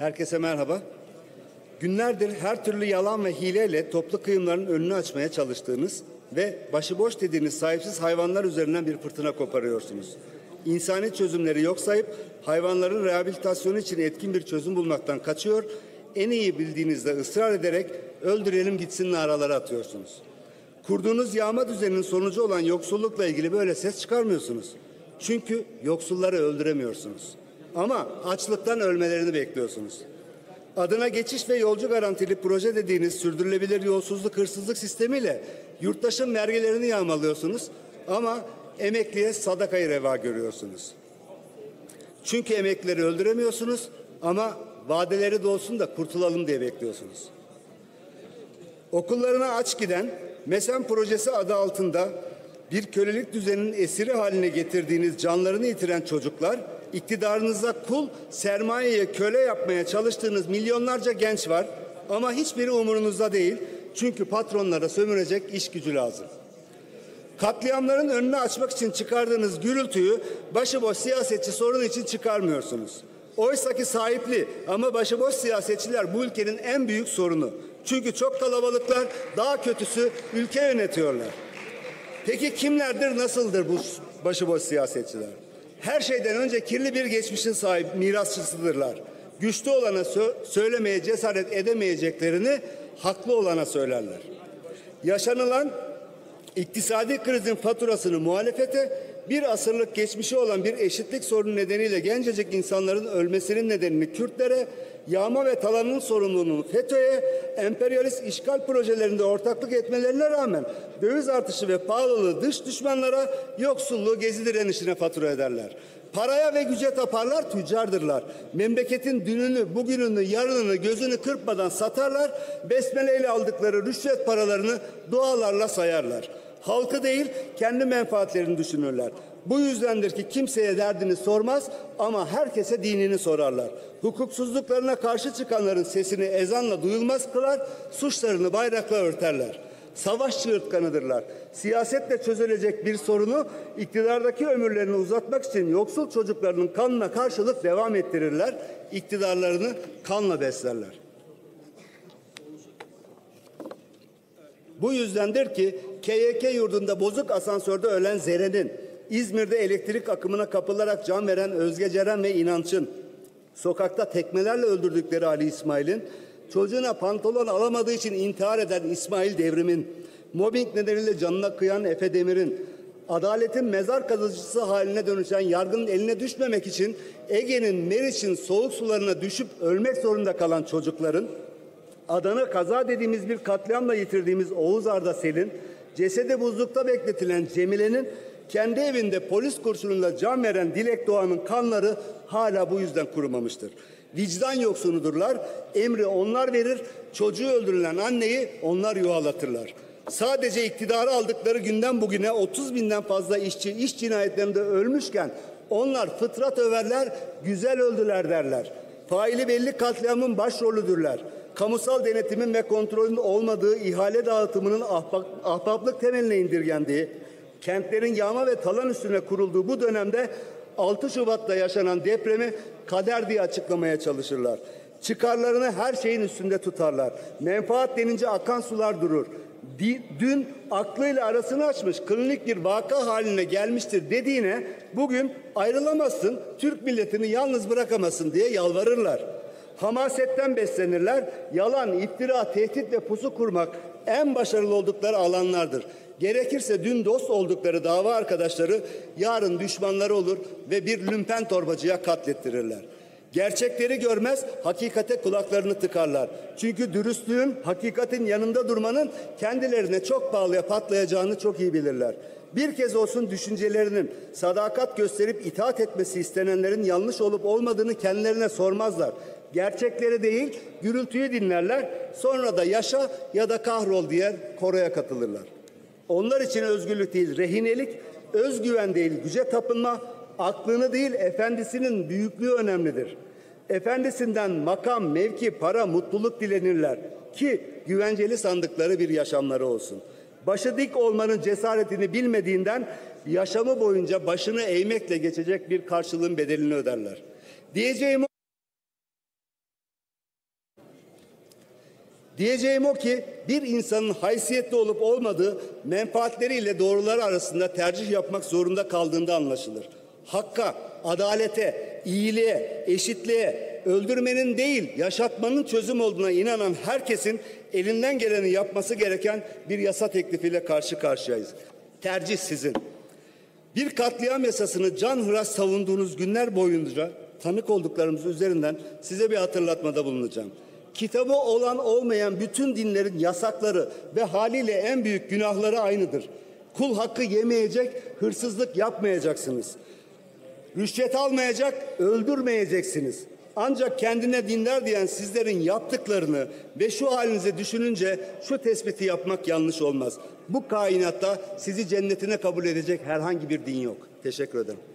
Herkese merhaba. Günlerdir her türlü yalan ve hileyle toplu kıyımların önünü açmaya çalıştığınız ve başıboş dediğiniz sahipsiz hayvanlar üzerinden bir fırtına koparıyorsunuz. İnsani çözümleri yok sayıp hayvanların rehabilitasyonu için etkin bir çözüm bulmaktan kaçıyor, en iyi bildiğinizde ısrar ederek öldürelim gitsin naraları atıyorsunuz. Kurduğunuz yağma düzeninin sonucu olan yoksullukla ilgili böyle ses çıkarmıyorsunuz. Çünkü yoksulları öldüremiyorsunuz. Ama açlıktan ölmelerini bekliyorsunuz. Adına geçiş ve yolcu garantili proje dediğiniz sürdürülebilir yolsuzluk hırsızlık sistemiyle yurttaşın vergilerini yağmalıyorsunuz ama emekliye sadakayı reva görüyorsunuz. Çünkü emeklileri öldüremiyorsunuz ama vadeleri dolsun da kurtulalım diye bekliyorsunuz. Okullarına aç giden MESEN projesi adı altında bir kölelik düzeninin esiri haline getirdiğiniz canlarını yitiren çocuklar, iktidarınıza kul, sermayeye köle yapmaya çalıştığınız milyonlarca genç var ama hiçbiri umurunuzda değil. Çünkü patronlara sömürecek iş gücü lazım. Katliamların önünü açmak için çıkardığınız gürültüyü başıboş siyasetçi sorun için çıkarmıyorsunuz. Oysa ki sahipli ama başıboş siyasetçiler bu ülkenin en büyük sorunu. Çünkü çok kalabalıklar, daha kötüsü ülke yönetiyorlar. Peki kimlerdir, nasıldır bu başıboş siyasetçiler? Her şeyden önce kirli bir geçmişin sahip mirasçısıdırlar. Güçlü olana sö- söylemeye cesaret edemeyeceklerini haklı olana söylerler. Yaşanılan iktisadi krizin faturasını muhalefete bir asırlık geçmişi olan bir eşitlik sorunu nedeniyle gencecik insanların ölmesinin nedenini Kürtlere, yağma ve talanın sorumluluğunu FETÖ'ye, emperyalist işgal projelerinde ortaklık etmelerine rağmen döviz artışı ve pahalılığı dış düşmanlara, yoksulluğu gezi direnişine fatura ederler. Paraya ve güce taparlar, tüccardırlar. Memleketin dününü, bugününü, yarınını, gözünü kırpmadan satarlar. Besmeleyle aldıkları rüşvet paralarını dualarla sayarlar. Halkı değil, kendi menfaatlerini düşünürler. Bu yüzdendir ki kimseye derdini sormaz ama herkese dinini sorarlar. Hukuksuzluklarına karşı çıkanların sesini ezanla duyulmaz kılar, suçlarını bayrakla örterler. Savaş çığırtkanıdırlar. Siyasetle çözülecek bir sorunu iktidardaki ömürlerini uzatmak için yoksul çocuklarının kanına karşılık devam ettirirler. İktidarlarını kanla beslerler. Bu yüzdendir ki KYK yurdunda bozuk asansörde ölen Zeren'in, İzmir'de elektrik akımına kapılarak can veren Özge Ceren ve İnanç'ın, sokakta tekmelerle öldürdükleri Ali İsmail'in, çocuğuna pantolon alamadığı için intihar eden İsmail Devrim'in, mobbing nedeniyle canına kıyan Efe Demir'in, adaletin mezar kazıcısı haline dönüşen yargının eline düşmemek için Ege'nin, Meriç'in soğuk sularına düşüp ölmek zorunda kalan çocukların, Adana kaza dediğimiz bir katliamla yitirdiğimiz Oğuz Arda Sel'in, cesedi buzlukta bekletilen Cemile'nin, kendi evinde polis kurşunuyla can veren Dilek Doğan'ın kanları hala bu yüzden kurumamıştır. Vicdan yoksunudurlar, emri onlar verir, çocuğu öldürülen anneyi onlar yuvalatırlar. Sadece iktidarı aldıkları günden bugüne 30 binden fazla işçi iş cinayetlerinde ölmüşken onlar fıtrat överler, güzel öldüler derler. Faili belli katliamın başrolüdürler kamusal denetimin ve kontrolün olmadığı ihale dağıtımının ahbap, ahbaplık temeline indirgendiği, kentlerin yağma ve talan üstüne kurulduğu bu dönemde 6 Şubat'ta yaşanan depremi kader diye açıklamaya çalışırlar. Çıkarlarını her şeyin üstünde tutarlar. Menfaat denince akan sular durur. Dün aklıyla arasını açmış klinik bir vaka haline gelmiştir dediğine bugün ayrılamazsın, Türk milletini yalnız bırakamazsın diye yalvarırlar. Hamasetten beslenirler. Yalan, iftira, tehdit ve pusu kurmak en başarılı oldukları alanlardır. Gerekirse dün dost oldukları dava arkadaşları yarın düşmanları olur ve bir lümpen torbacıya katlettirirler. Gerçekleri görmez, hakikate kulaklarını tıkarlar. Çünkü dürüstlüğün, hakikatin yanında durmanın kendilerine çok pahalıya patlayacağını çok iyi bilirler. Bir kez olsun düşüncelerinin sadakat gösterip itaat etmesi istenenlerin yanlış olup olmadığını kendilerine sormazlar. Gerçekleri değil, gürültüyü dinlerler. Sonra da yaşa ya da kahrol diye koroya katılırlar. Onlar için özgürlük değil, rehinelik, özgüven değil, güce tapınma, aklını değil, efendisinin büyüklüğü önemlidir. Efendisinden makam, mevki, para, mutluluk dilenirler ki güvenceli sandıkları bir yaşamları olsun. Başı dik olmanın cesaretini bilmediğinden yaşamı boyunca başını eğmekle geçecek bir karşılığın bedelini öderler. Diyeceğim Diyeceğim o ki bir insanın haysiyetli olup olmadığı menfaatleriyle doğruları arasında tercih yapmak zorunda kaldığında anlaşılır. Hakka, adalete, iyiliğe, eşitliğe, öldürmenin değil yaşatmanın çözüm olduğuna inanan herkesin elinden geleni yapması gereken bir yasa teklifiyle karşı karşıyayız. Tercih sizin. Bir katliam yasasını canhıraş savunduğunuz günler boyunca tanık olduklarımız üzerinden size bir hatırlatmada bulunacağım. Kitabı olan olmayan bütün dinlerin yasakları ve haliyle en büyük günahları aynıdır. Kul hakkı yemeyecek, hırsızlık yapmayacaksınız. Rüşvet almayacak, öldürmeyeceksiniz. Ancak kendine dindar diyen sizlerin yaptıklarını ve şu halinizi düşününce şu tespiti yapmak yanlış olmaz. Bu kainatta sizi cennetine kabul edecek herhangi bir din yok. Teşekkür ederim.